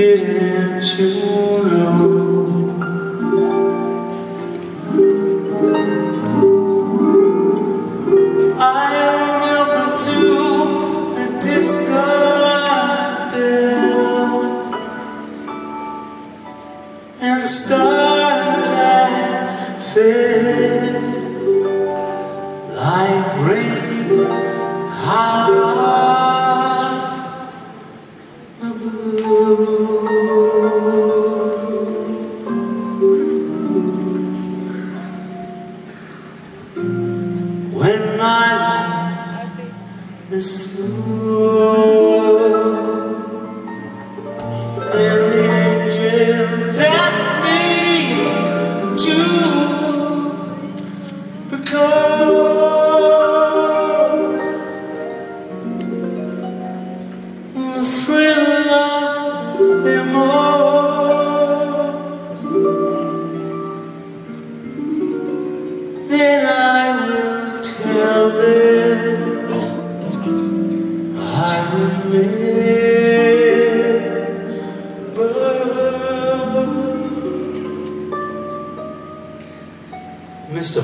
Didn't you know? I bell and the stars that fell When my life is through and the angels ask me to recall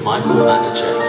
Michael Matacek.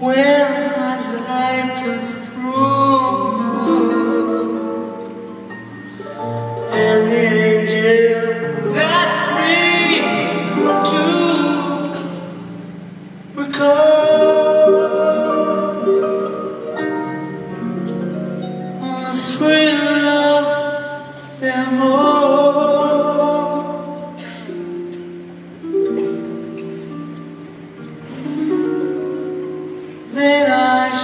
When my life is through and the angels ask me to recall. The